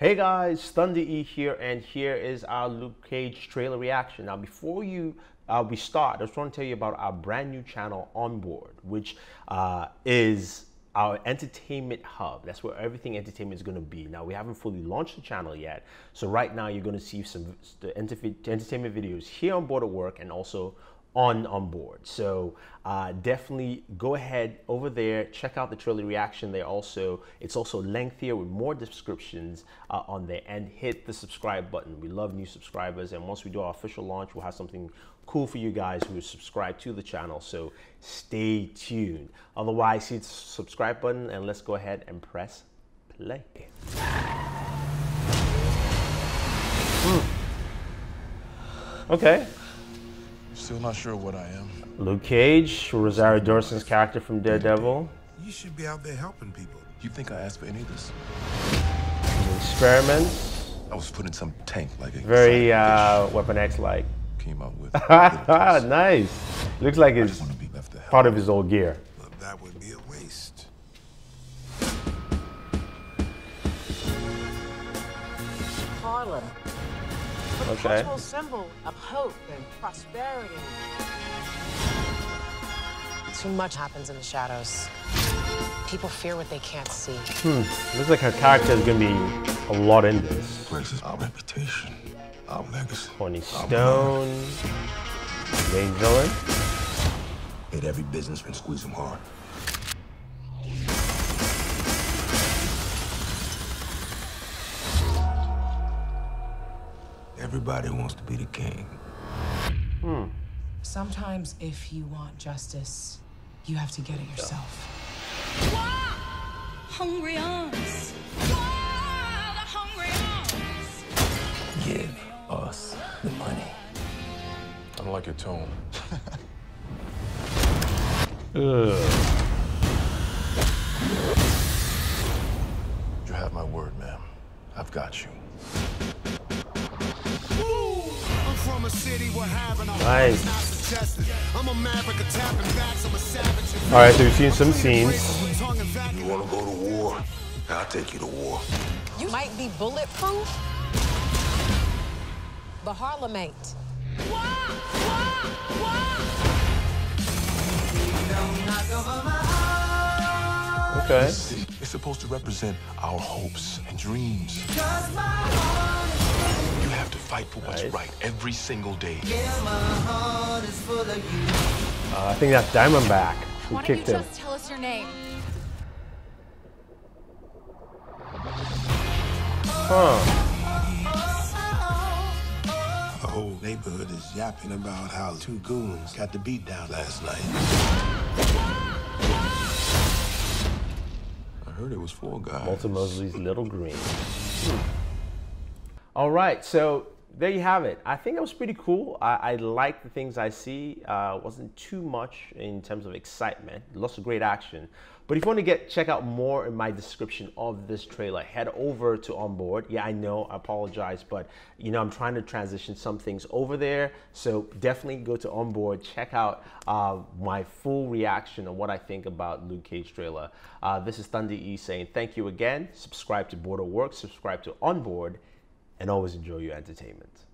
Hey guys, Thunder E here, and here is our Luke Cage trailer reaction. Now, before you uh, we start, I just want to tell you about our brand new channel OnBoored, which uh, is our entertainment hub. That's where everything entertainment is going to be. Now, we haven't fully launched the channel yet, so right now you're going to see some entertainment videos here on Boored at Work and also on OnBoored. So uh, definitely go ahead over there, check out the trailer reaction there also. It's also lengthier with more descriptions uh, on there and hit the subscribe button. We love new subscribers and once we do our official launch, we'll have something cool for you guys who subscribe to the channel. So stay tuned. Otherwise, hit the subscribe button and let's go ahead and press play. Hmm. Okay, Still not sure what I am. Luke Cage, Rosario Dawson's character from Daredevil. You should be out there helping people. Do you think I asked for any of this? Experiments. I was put in some tank like a very uh, Weapon X like. Came out with. nice. Looks like it's part of his old gear. But that would be a waste. Harlem a okay. cultural symbol of hope and prosperity. Too much happens in the shadows. People fear what they can't see. Hmm. Looks like her character is gonna be a lot in this. Place our reputation, our legacy. Tony Stone, main villain. Hit every businessman, squeeze them hard. Everybody wants to be the king. Hmm. Sometimes if you want justice, you have to get it yourself. Hungry arms. hungry arms. Give us the money. I don't like your tone. You have my word, ma'am. I've got you. Nice. Alright, so we've seen some scenes. You wanna go to war? I'll take you to war. You might be bulletproof, but Harlem ain't. Okay. It's supposed to represent our hopes and dreams have to fight for what's right, right every single day. Uh, I think that's Diamondback who Why kicked don't you him. just tell us your name? Huh. The whole neighborhood is yapping about how two goons got the beat down last night. I heard it was four guys. Walter Mosley's Little Green. Hmm. All right, so there you have it. I think it was pretty cool. I, I like the things I see. Uh, wasn't too much in terms of excitement. Lots of great action. But if you want to get check out more in my description of this trailer, head over to OnBoored. Yeah, I know, I apologize, but you know I'm trying to transition some things over there. So definitely go to OnBoored, check out uh, my full reaction on what I think about Luke Cage trailer. Uh, this is Thunder E saying thank you again. Subscribe to Boored at Work, subscribe to OnBoored, and always enjoy your entertainment.